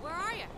where are you?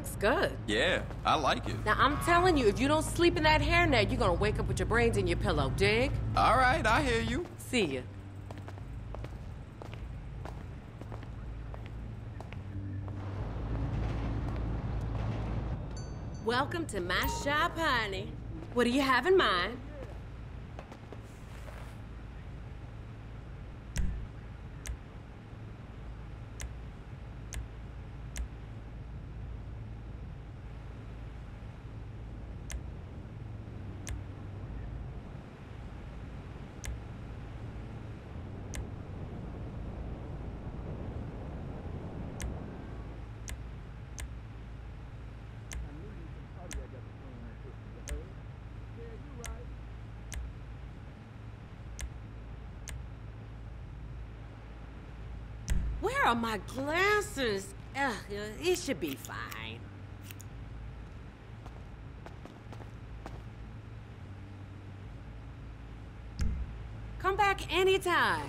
Looks good. Yeah, I like it. Now, I'm telling you, if you don't sleep in that hairnet, you're gonna wake up with your brains in your pillow, dig? All right, I hear you. See ya. Welcome to my shop, honey. What do you have in mind? Are my glasses? Ugh, it should be fine. Come back anytime.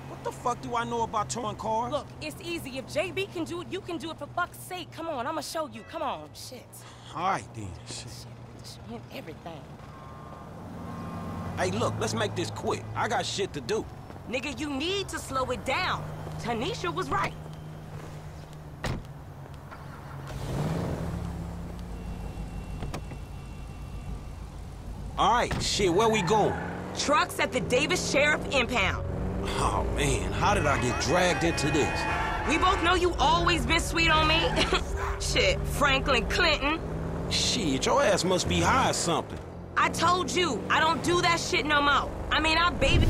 What the fuck do I know about towing cars? Look, it's easy. If JB can do it, you can do it for fuck's sake. Come on, I'ma show you. Come on, shit. All right, then. Shit. shit show him everything. Hey, look, let's make this quick. I got shit to do. Nigga, you need to slow it down. Tanisha was right. All right, shit, where we going? Trucks at the Davis Sheriff Impound. Oh, man, how did I get dragged into this? We both know you always been sweet on me. Shit, Franklin Clinton. Shit, your ass must be high or something. I told you, I don't do that shit no more. I mean, I baby...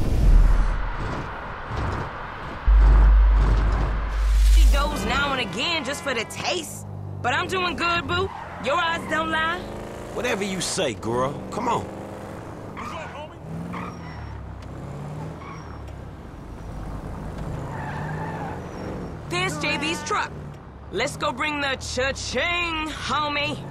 She goes now and again just for the taste. But I'm doing good, boo. Your eyes don't lie. Whatever you say, girl. Come on. There's JB's truck. Let's go bring the cha-ching, homie.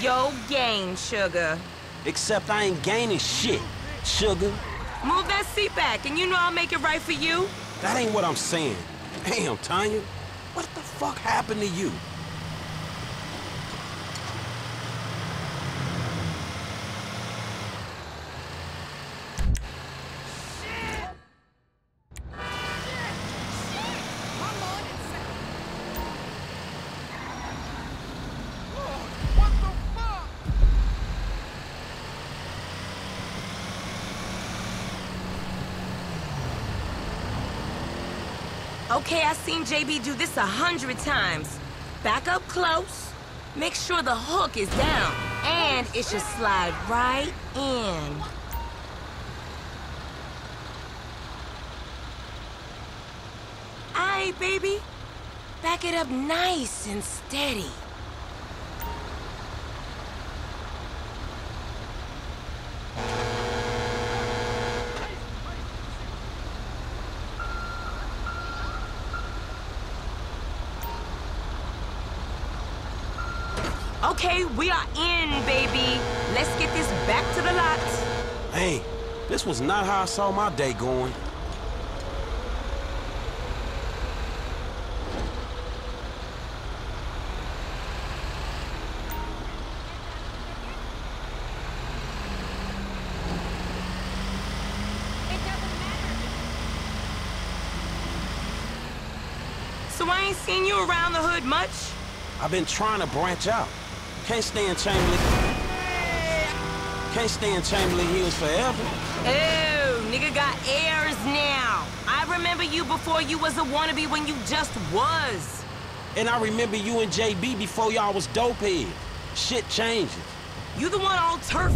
yo gain, sugar. Except I ain't gaining shit, sugar. Move that seat back, and you know I'll make it right for you. That ain't what I'm saying. Damn, Tonya. What the fuck happened to you? Okay, I've seen JB do this a hundred times. Back up close. Make sure the hook is down. And it should slide right in. Aight, baby. Back it up nice and steady. Okay, we are in, baby. Let's get this back to the lot. Hey, this was not how I saw my day going. So I ain't seen you around the hood much? I've been trying to branch out. Can't stay in Chamberlain. Can't stay in Chamberlain Hills forever. Oh, nigga got airs now. I remember you before you was a wannabe when you just was. And I remember you and JB before y'all was dopehead. Shit changes. You the one all turf.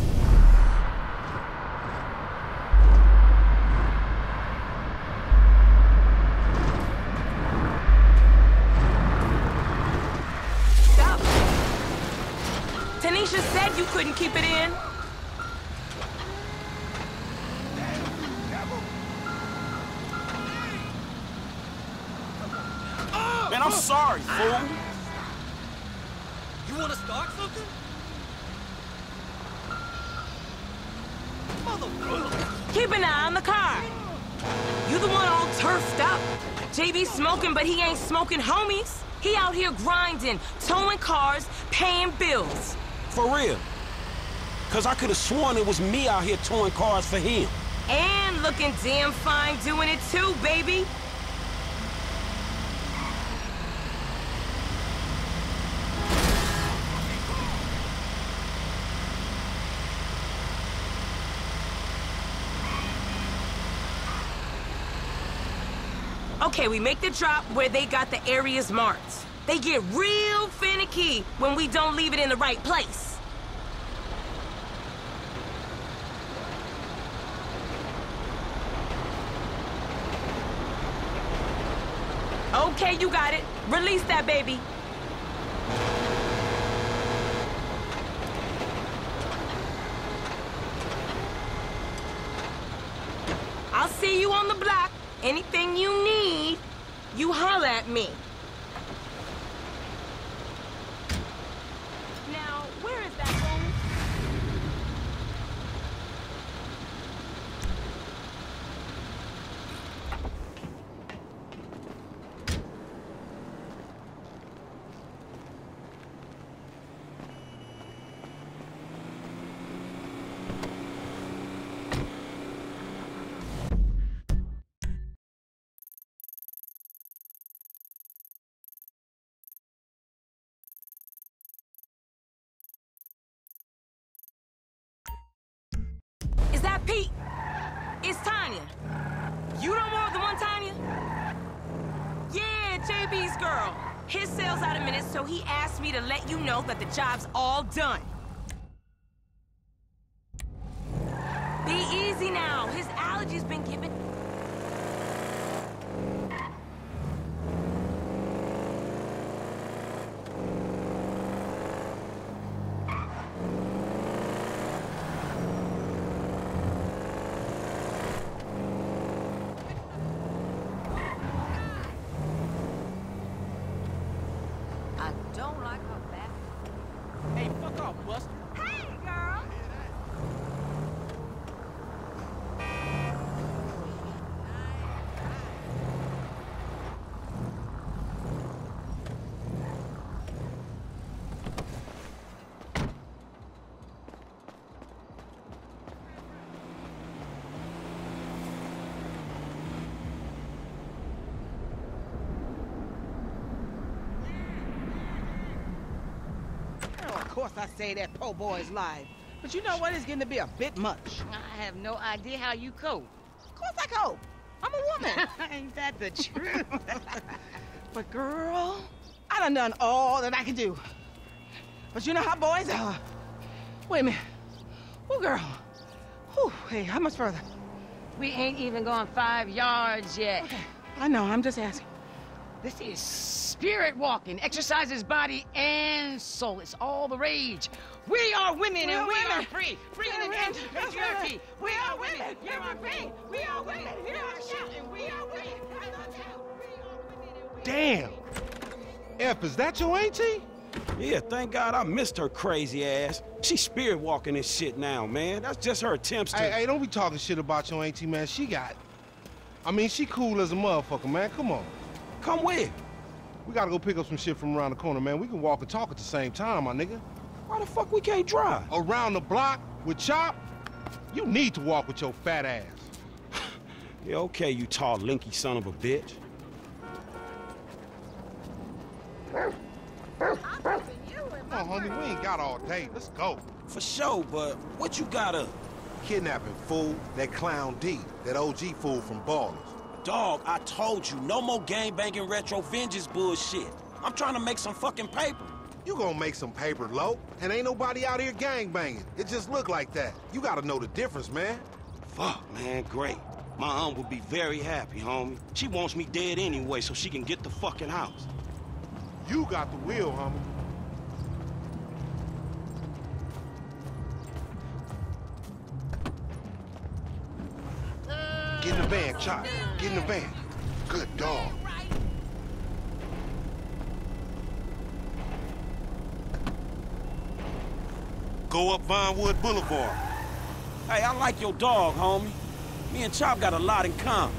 Smoking, but he ain't smoking homies. He out here grinding, towing cars, paying bills. For real. Cause I could have sworn it was me out here towing cars for him. And looking damn fine doing it too, baby. Okay, we make the drop where they got the areas marked. They get real finicky when we don't leave it in the right place. Okay, you got it. Release that baby. I'll see you on the block. Anything you you holler at me. Now, where is that phone? Is that Pete? It's Tonya. You don't want the one, Tonya? Yeah, JB's girl. His sale's out a minute, he asked me to let you know that the job's all done. Be easy now. His allergy's been giving... I don't like her back. Hey, fuck off, Buster. Hey, girl! Oh, of course I say that po' boy's live. But you know what? It's getting to be a bit much. I have no idea how you cope. Of course I cope. I'm a woman. Ain't that the truth? but girl, I done done all that I can do. But you know how boys are. Wait a minute. Oh, girl. Whew, hey, how much further? we ain't even gone five yards yet. Okay, I know. I'm just asking. This is spirit walking. Exercises body and soul. It's all the rage. We are women We and are we women. are free. Free We in are the end of patriarchy. right. We are women. You are free. We are women. Here are shouting. We are women. Damn. F, is that your auntie? Yeah, thank God I missed her crazy ass. She spirit walking this shit now, man. That's just her attempts to. Hey, hey, don't be talking shit about your auntie, man. She got. I mean, she cool as a motherfucker, man. Come on. Come where? We gotta go pick up some shit from around the corner, man. We can walk and talk at the same time, my nigga. Why the fuck we can't drive? Around the block with Chop, you need to walk with your fat ass. Yeah, okay, you tall, linky son of a bitch. Come on, homie, we ain't got all day. Let's go. For sure, but what you got up? Kidnapping fool, that clown D, that OG fool from Ballas. Dog, I told you, no more gang banging retro vengeance bullshit. I'm trying to make some fucking paper. You gonna make some paper, low, and ain't nobody out here gang banging. It just look like that. You gotta know the difference, man. Fuck, man, great. My aunt would be very happy, homie. She wants me dead anyway so she can get the fucking house. You got the wheel, homie. Get in the van, Chop. Get in the van. Good dog. Go up Vinewood Boulevard. Hey, I like your dog, homie. Me and Chop got a lot in common.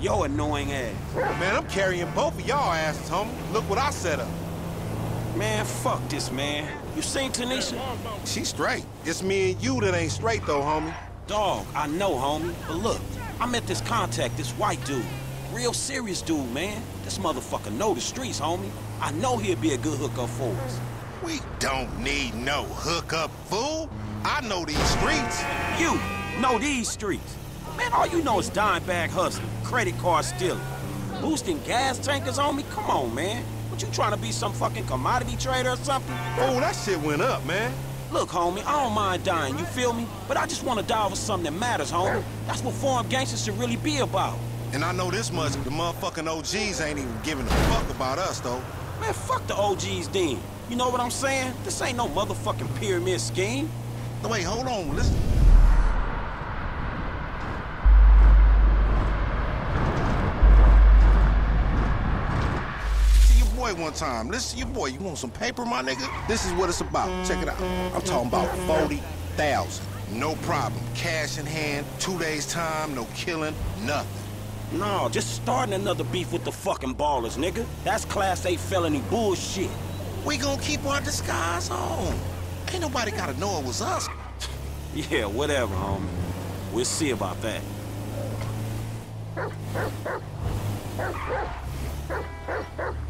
Yo annoying ass. Man, I'm carrying both of y'all asses, homie. Look what I set up. Man, fuck this, man. You seen Tanisha? She's straight. It's me and you that ain't straight, though, homie. Dog, I know, homie. But look, I met this contact, this white dude. Real serious dude, man. This motherfucker know the streets, homie. I know he'll be a good hookup for us. We don't need no hookup, fool. I know these streets. You know these streets. Man, all you know is dime bag hustling, credit card stealing, boosting gas tankers on me. Come on, man. What you trying to be some fucking commodity trader or something? Oh, that shit went up, man. Look, homie, I don't mind dying, you feel me? But I just want to die over something that matters, homie. That's what foreign gangsters should really be about. And I know this much, the motherfucking OGs ain't even giving a fuck about us, though. Man, fuck the OGs then. You know what I'm saying? This ain't no motherfucking pyramid scheme. No, wait, hold on, listen. See your boy one time. Listen your boy. You want some paper, my nigga? This is what it's about. Check it out. I'm talking about 40,000. No problem. Cash in hand, two days time, no killing, nothing. No, just starting another beef with the fucking Ballas, nigga. That's class A felony bullshit. We gonna keep our disguise on. Ain't nobody gotta know it was us. Yeah, whatever, homie. We'll see about that.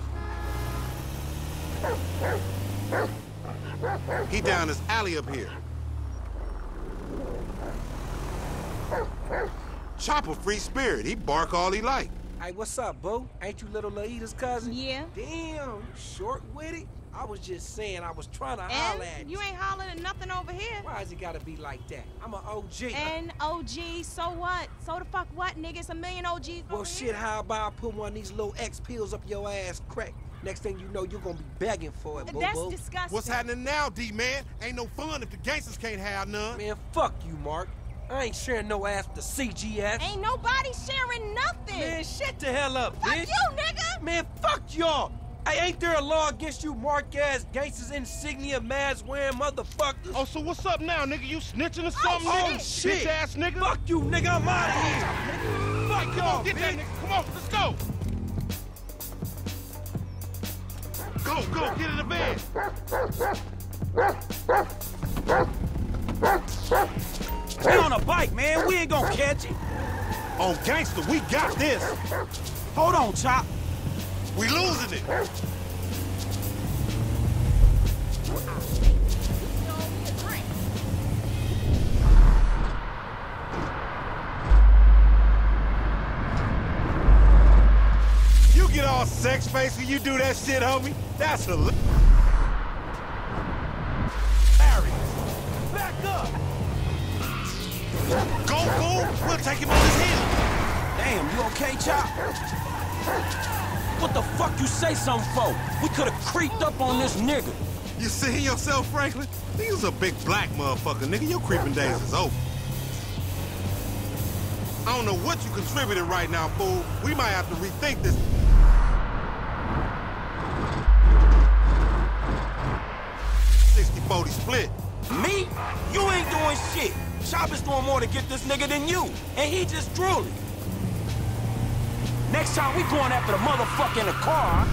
He down this alley up here. Chopper free spirit. He bark all he like. Hey, what's up, boo? Ain't you little Laida's cousin? Yeah. Damn, you short with it? I was just saying, I was trying to holler at And you ain't hollering at nothing over here. Why is it gotta be like that? I'm an OG. And OG, so what? So the fuck what, nigga? It's a million OGs Well, over shit, here. how about I put one of these little X pills up your ass crack? Next thing you know, you're gonna be begging for it, boo That's boo. disgusting. What's happening now, D-man? Ain't no fun if the gangsters can't have none. Man, fuck you, Mark. I ain't sharing no ass with the CGF. Ain't nobody sharing nothing. Man, shut the hell up, fuck bitch. you, nigga. Man, fuck y'all. Hey, ain't there a law against you mark-ass gangsters insignia mask wearing motherfuckers? Oh, so what's up now, nigga? You snitching or Oh, something, nigga? shit. Bitch ass nigga. Fuck you, nigga. I'm out of here. Fuck Come y'all, on, get that bitch. nigga. Come on, let's go. Go, go, get in the van. We on a bike, man. We ain't gonna catch it. On gangster, we got this. Hold on, Chop. We losing it. All sex face when you do that shit, homie. That's hilarious. Back up. Go, fool. We'll take him on his heel. Damn, you okay, Chop? What the fuck you say something for? We could've creeped up on this nigga. You see yourself, Franklin? He's a big black motherfucker, nigga. Your creeping days is over. I don't know what you contributed right now, fool. We might have to rethink this. Split. Me? You ain't doing shit. Chop is doing more to get this nigga than you, and he just drooling. Next time we going after the motherfucker in the car.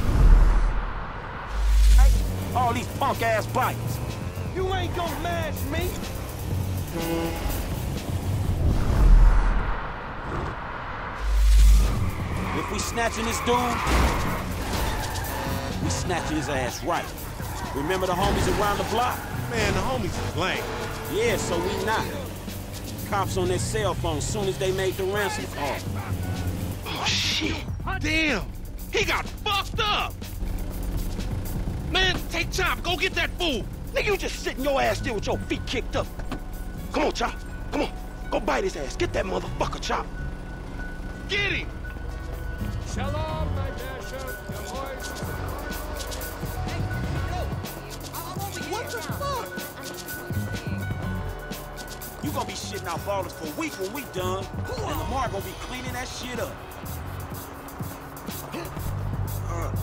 Hey, all these punk ass bikes. You ain't gonna mash me. If we snatching this dude, we snatching his ass right. Remember the homies around the block? Man, the homies is lame. Yeah, so we not. Cops on their cell phone as soon as they made the ransom call. Oh, shit. Damn. He got fucked up. Man, take Chop. Go get that fool. Nigga, you just sitting your ass there with your feet kicked up. Come on, Chop. Come on. Go bite his ass. Get that motherfucker, Chop. Get him. Shalom, You gonna be shitting out Ballas for a week when we done. And Lamar gonna be cleaning that shit up. Uh.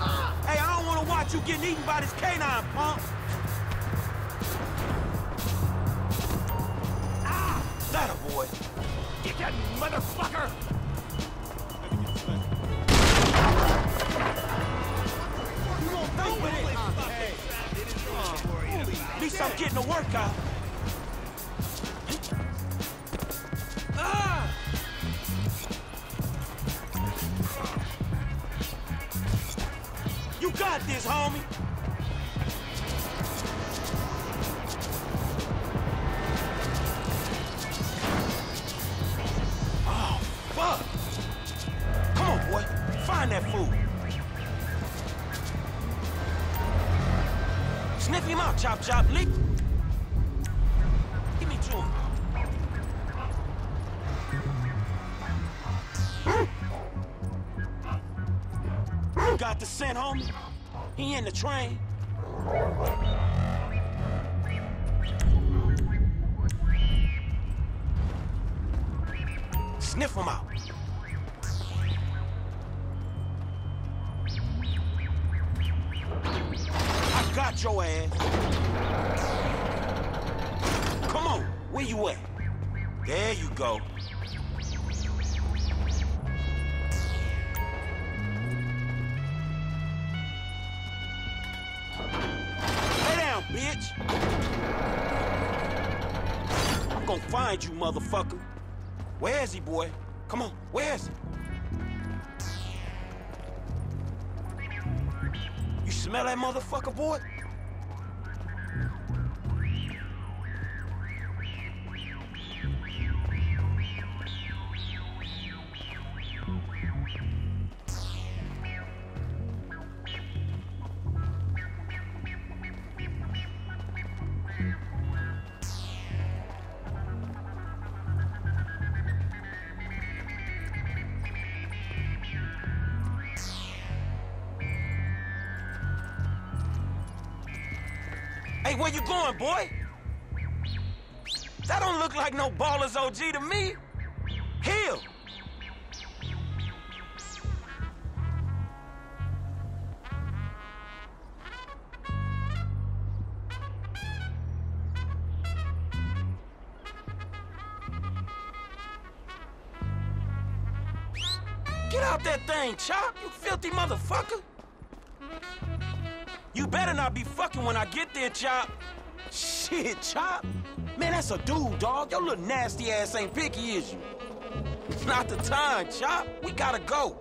Hey, I don't wanna watch you getting eaten by this canine, punk. Got this, homie. He in the train. Motherfucker. Where is he, boy? Come on, where is he? You smell that motherfucker, boy? Boy? That don't look like no baller's OG to me. Hill. Get out that thing, Chop, you filthy motherfucker. You better not be fucking when I get there, Chop. Shit, Chop. Man, that's a dude, dog. Your little nasty ass ain't picky, is you? Not the time, Chop. We gotta go.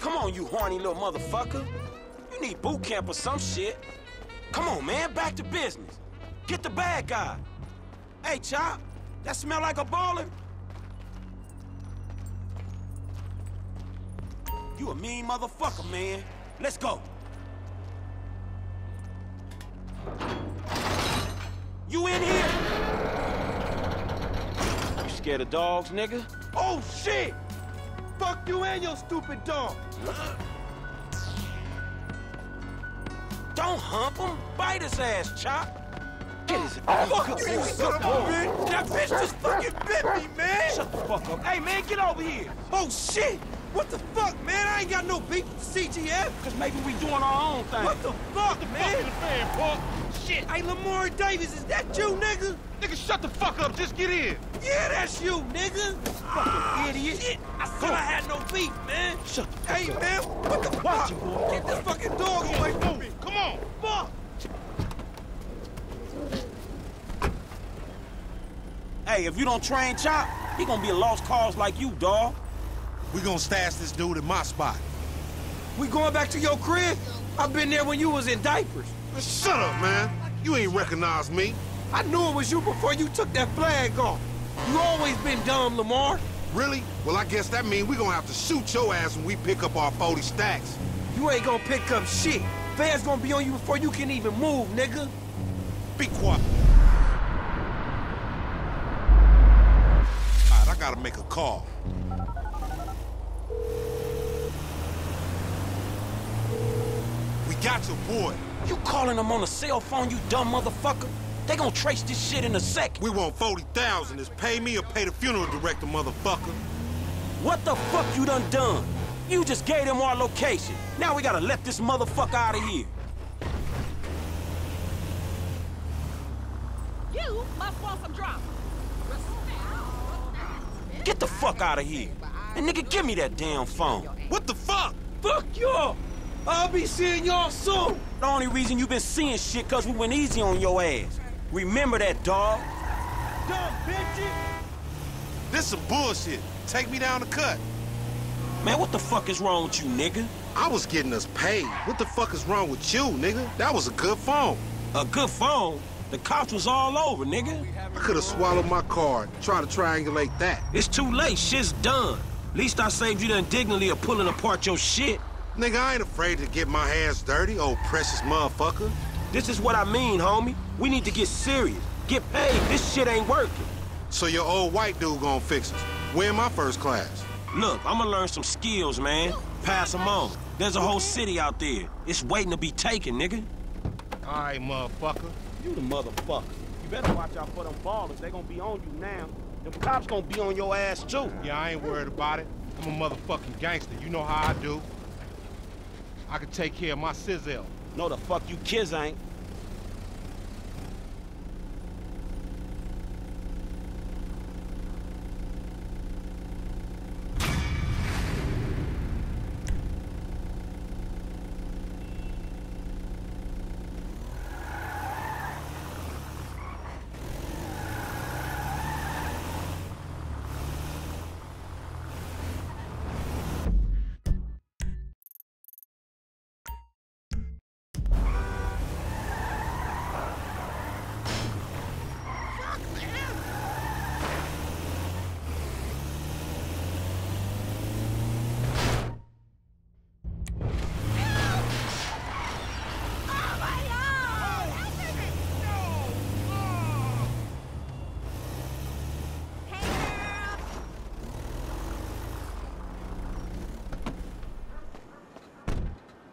Come on, you horny little motherfucker. You need boot camp or some shit. Come on, man, back to business. Get the bad guy. Hey, Chop, that smell like a baller? You a mean motherfucker, man. Let's go. You in here? You scared of dogs, nigga? Oh, shit! Fuck you and your stupid dog! Don't hump him. Bite his ass, Chop. Get his Fuck you, son of a bitch! That bitch just fucking bit me, man! Shut the fuck up. Hey, man, get over here! Oh, shit! What the fuck, man? I ain't got no beef with the CGF! Cause maybe we doing our own thing. What the fuck, man? Fuck the fan, punk. Shit! Hey, Lamar Davis, is that you, nigga? Nigga, shut the fuck up. Just get in. Yeah, that's you, nigga! Fucking ah, idiot. Shit! I said I had no beef, man! Shut the fuck Hey, up. man, what the Watch fuck? it, boy. Get this fucking dog away from me! Come on. Fuck! Hey, if you don't train Chop, he gonna be a lost cause like you, dawg. We gonna stash this dude in my spot. We going back to your crib? I've been there when you was in diapers. Shut up, man. You ain't recognize me. I knew it was you before you took that flag off. You always been dumb, Lamar. Really? Well, I guess that means we gonna have to shoot your ass when we pick up our 40 stacks. You ain't gonna pick up shit. Fans gonna be on you before you can even move, nigga. Be quiet. All right, I gotta make a call. Got your boy. You calling him on a cell phone, you dumb motherfucker? They gonna trace this shit in a second. We want 40,000. Is pay me or pay the funeral director, motherfucker. What the fuck you done done? You just gave them our location. Now we gotta let this motherfucker out of here. You must want some drama. Get the fuck out of here. And nigga, give me that damn phone. What the fuck? Fuck y'all. I'll be seeing y'all soon. The only reason you been seeing shit cause we went easy on your ass. Remember that, dog. Dumb bitches. This some bullshit. Take me down the cut. Man, what the fuck is wrong with you, nigga? I was getting us paid. What the fuck is wrong with you, nigga? That was a good phone. A good phone? The cops was all over, nigga. I could have swallowed my card. Try to triangulate that. It's too late. Shit's done. Least I saved you the indignity of pulling apart your shit. Nigga, I ain't afraid to get my hands dirty, old precious motherfucker. This is what I mean, homie. We need to get serious. Get paid. This shit ain't working. So your old white dude gonna fix us. Where in my first class? Look, I'ma learn some skills, man. pass them on. There's a whole city out there. It's waiting to be taken, nigga. All right, motherfucker. You the motherfucker. You better watch out for them Ballas. They gonna be on you now. Them cops gonna be on your ass, too. Yeah, I ain't worried about it. I'm a motherfucking gangster. You know how I do. I can take care of my sizzle. No, the fuck you kids ain't.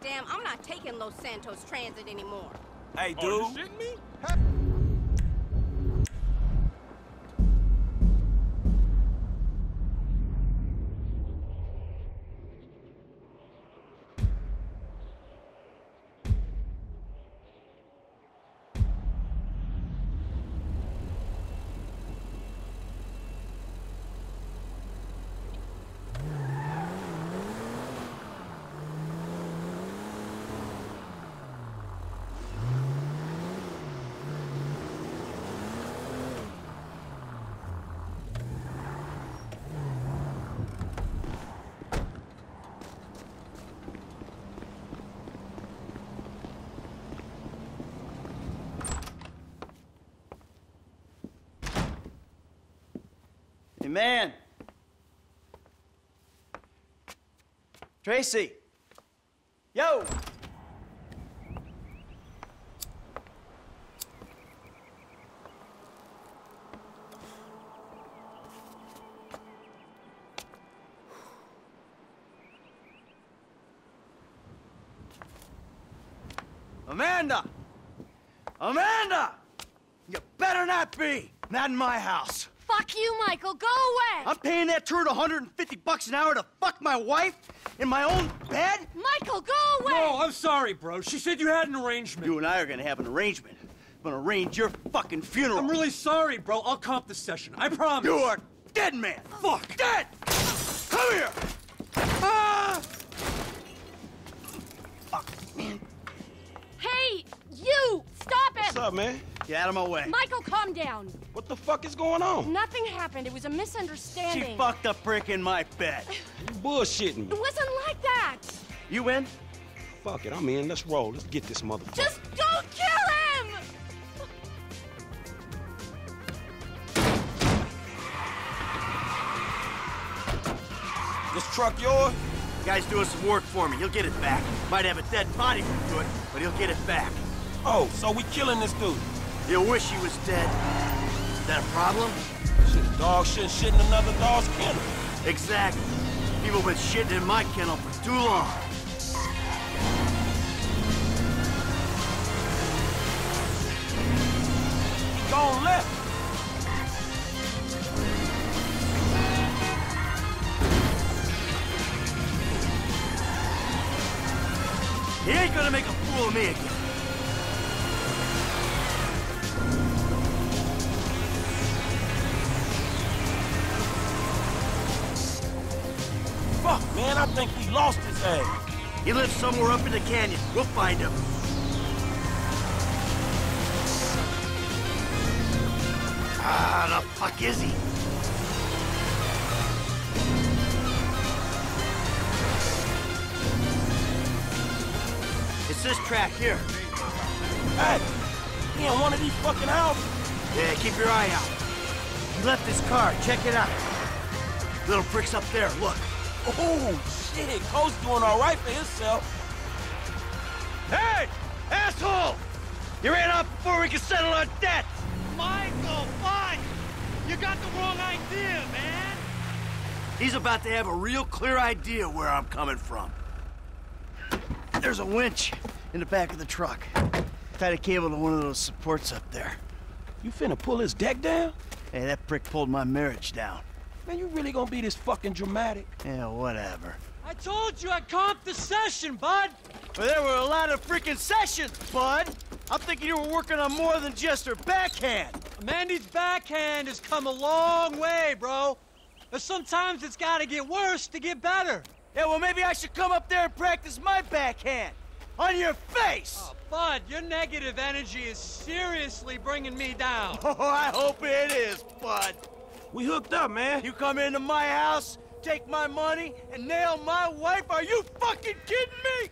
Damn, I'm not taking Los Santos Transit anymore. Hey, dude. Oh, you shitting me? Man. Tracy. Yo. Amanda! Amanda! You better not be! Not in my house. Fuck you, Michael. Go away. I'm paying that turd 150 bucks an hour to fuck my wife in my own bed? Michael, go away. No, I'm sorry, bro. She said you had an arrangement. You and I are gonna have an arrangement. I'm gonna arrange your fucking funeral. I'm really sorry, bro. I'll comp the session. I promise. You are dead, man. Fuck. Dead! Come here! Ah! Fuck, man. Hey, you! Stop it! What's up, man? Get out of my way. Michael, calm down. What the fuck is going on? Nothing happened. It was a misunderstanding. She fucked a prick in my bed. You bullshitting me. It wasn't like that. You in? Fuck it, I'm in. Let's roll. Let's get this motherfucker. Just don't kill him! This truck yours? Guy's doing some work for me. He'll get it back. Might have a dead body to it, but he'll get it back. Oh, so we killing this dude? He'll wish he was dead. Is that a problem? Shit, dog shouldn't shit in another dog's kennel. Exactly. People been shitting in my kennel for too long. He gone left. He ain't gonna make a fool of me again. Fuck, man, I think we lost his ass. He lives somewhere up in the canyon. We'll find him. Ah, the fuck is he? It's this track here. Hey, he in one of these fucking houses. Yeah, keep your eye out. He left his car. Check it out. Little prick's up there. Look. Oh, shit. Kyle's doing all right for himself. Hey! Asshole! You ran off before we could settle our debts! Michael, fuck! You got the wrong idea, man! He's about to have a real clear idea where I'm coming from. There's a winch in the back of the truck. Tied a cable to one of those supports up there. You finna pull his deck down? Hey, that prick pulled my marriage down. Man, you really gonna be this fucking dramatic? Yeah, whatever. I told you I comped the session, bud. But there were a lot of freaking sessions, bud. I'm thinking you were working on more than just her backhand. Amanda's backhand has come a long way, bro. But sometimes it's gotta get worse to get better. Yeah, well, maybe I should come up there and practice my backhand. On your face! Oh, Bud, your negative energy is seriously bringing me down. Oh, I hope it is, Bud. We hooked up, man. You come into my house, take my money, and nail my wife? Are you fucking kidding me?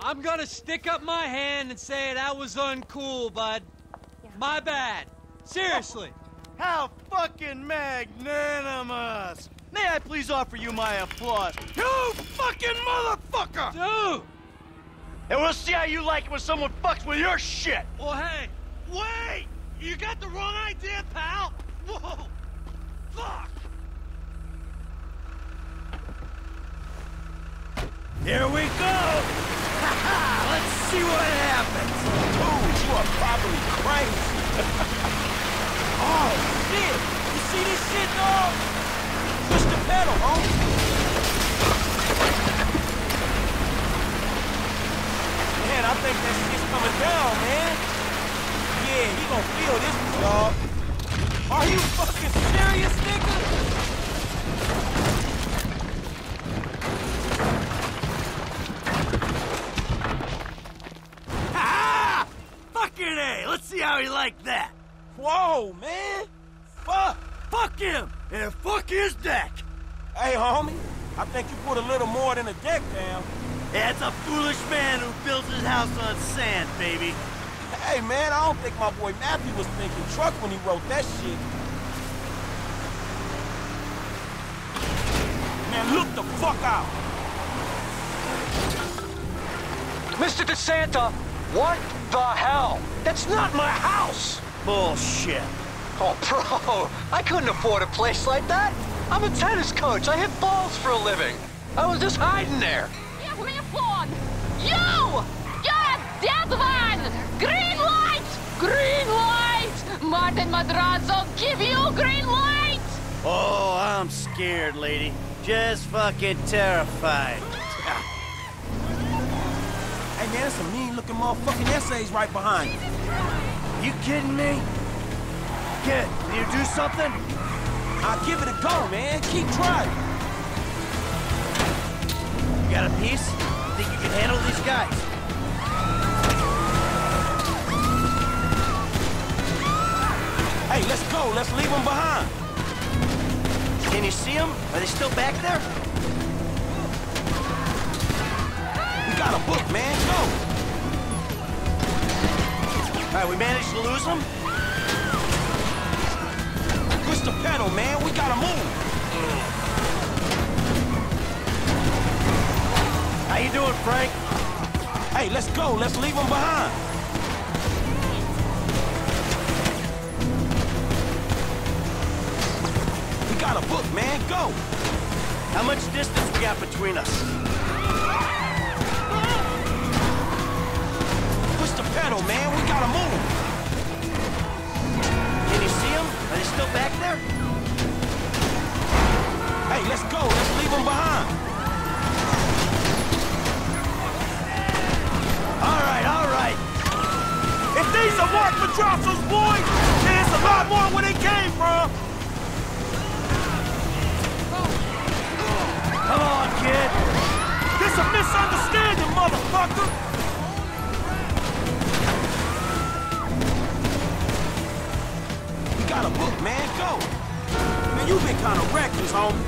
I'm gonna stick up my hand and say that was uncool, bud. My bad. Seriously. How fucking magnanimous! May I please offer you my applause? You fucking motherfucker! Dude! And we'll see how you like it when someone fucks with your shit! Well, hey, wait! You got the wrong idea, pal! Whoa! Fuck! Here we go! Let's see what happens! Dude, you are probably crazy. oh, shit! You see this shit, dog? Push the pedal, homie. Man, I think that shit's coming down, man. Yeah, he gonna feel this, dog. Are you fucking serious, nigga? Ha! Fucking A! Let's see how he liked that! Whoa, man! Fuck! Fuck him! And fuck his deck! Hey, homie, I think you put a little more than a deck down. That's a foolish man who builds his house on sand, baby. Hey, man, I don't think my boy Matthew was thinking truck when he wrote that shit. Man, look the fuck out! Mr. DeSanta, what the hell? That's not my house! Bullshit. Oh, bro, I couldn't afford a place like that. I'm a tennis coach. I hit balls for a living. I was just hiding there. Give me a phone! You! You're a dead one! Green light! Green light! Martin Madrazo, give you green light! Oh, I'm scared, lady. Just fucking terrified. Hey, man, there's some mean-looking motherfucking eses right behind you. You kidding me? Kid, can you do something? I'll give it a go, man. Keep trying. You got a piece? Think you can handle these guys? Go. Let's leave them behind. Can you see them? Are they still back there? We got a book, man. Go. All right, we managed to lose them? Push the pedal, man. We gotta move. How you doing, Frank? Hey, let's go. Let's leave them behind. Got a book, man. Go. How much distance we got between us? Push the pedal, man. We gotta move. Can you see them? Are they still back there? Hey, let's go. Let's leave them behind. All right, all right. If these are Mark Madrazo's boys, then it's a lot more where they came from. Come on, kid. This a misunderstanding, motherfucker. We got a book, man. Go. Man, you've been kind of reckless, homie.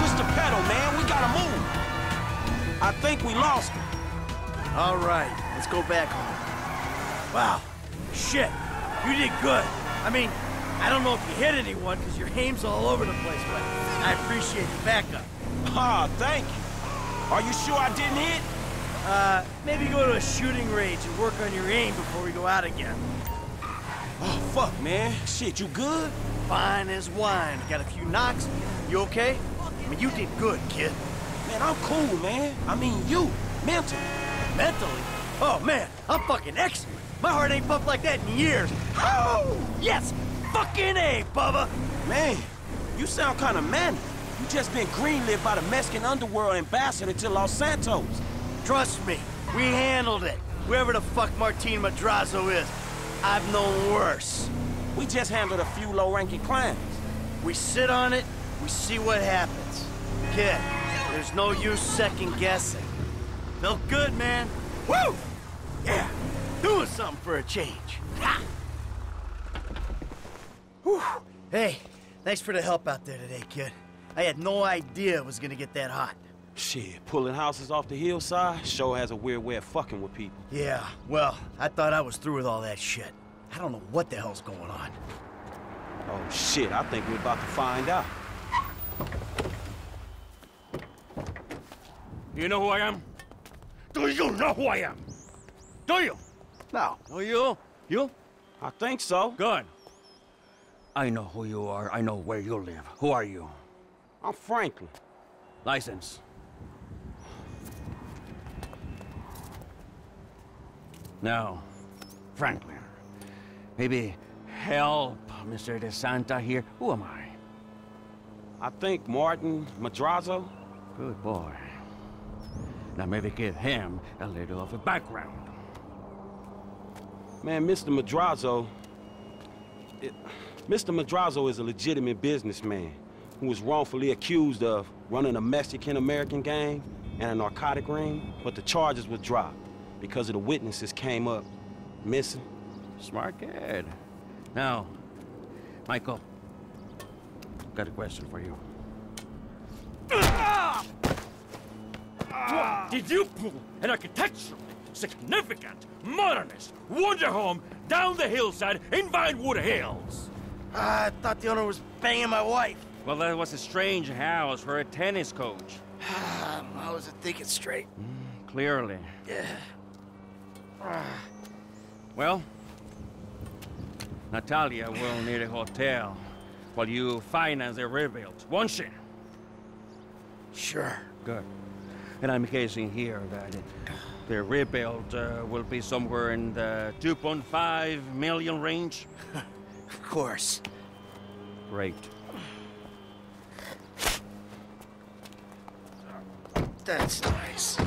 Push the pedal, man. We gotta move. I think we lost him. All right, let's go back home. Wow, shit, you did good. I mean, I don't know if you hit anyone because your aim's all over the place, but I appreciate the backup. Ah, thank you. Are you sure I didn't hit? Uh, maybe go to a shooting range and work on your aim before we go out again. Oh, fuck, man. Shit, you good? Fine as wine. Got a few knocks. You okay? I mean, you did good, kid. Man, I'm cool, man. I mean, you, mentally. Mentally? Oh, man, I'm fucking excellent. My heart ain't pumped like that in years. Oh, yes! Fucking A, Bubba! Man, you sound kind of manic. You just been greenlit by the Mexican underworld ambassador to Los Santos. Trust me, we handled it. Whoever the fuck Martin Madrazo is, I've known worse. We just handled a few low-ranking clients. We sit on it, we see what happens. Kid, there's no use second guessing. Felt good, man. Woo! Yeah, doing something for a change. Ha! Whew. Hey, thanks for the help out there today, kid. I had no idea it was gonna get that hot. Shit, pulling houses off the hillside sure has a weird way of fucking with people. Yeah, well, I thought I was through with all that shit. I don't know what the hell's going on. Oh shit, I think we're about to find out. Do You know who I am? Do you know who I am? Do you? No. Oh, you? You? I think so. Good. I know who you are. I know where you live. Who are you? I'm Franklin. License. Now, Franklin, maybe help Mr. De Santa here. Who am I? I think Martin Madrazo. Good boy. Now maybe give him a little of a background. Man, Mr. Madrazo... It, Mr. Madrazo is a legitimate businessman who was wrongfully accused of running a Mexican-American gang and a narcotic ring, but the charges were dropped because of the witnesses came up missing. Smart kid. Now, Michael, got a question for you. Did you pull an architecturally significant, modernist wonder home down the hillside in Vinewood Hills? I thought the owner was banging my wife. Well, that was a strange house for a tennis coach. I wasn't thinking straight. Clearly. Yeah. Well, Natalia will need a hotel while you finance the rebuild, won't she? Sure. Good. And I'm guessing here that the rebuild uh, will be somewhere in the 2.5 million range? of course. Great. That's nice.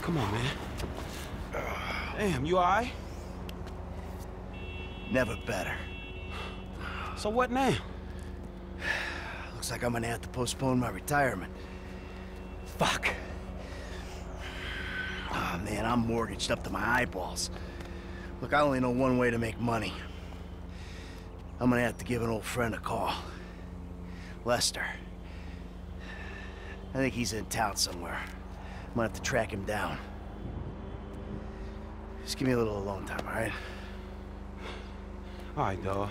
Come on, man. Damn, you alright? Never better. So what now? Looks like I'm gonna have to postpone my retirement. Fuck. Oh, man, I'm mortgaged up to my eyeballs. Look, I only know one way to make money. I'm gonna have to give an old friend a call. Lester. I think he's in town somewhere. I'm gonna have to track him down. Just give me a little alone time, all right? All right, dawg.